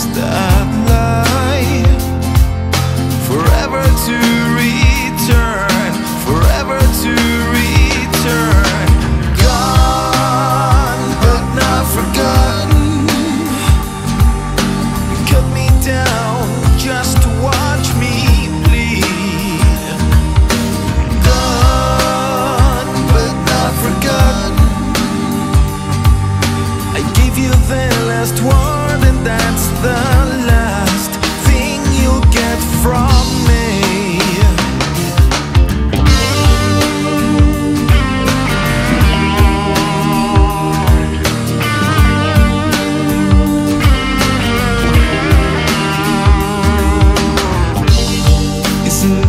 стать.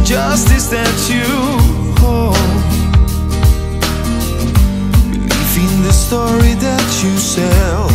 Justice that you hold. Believe in the story that you sell.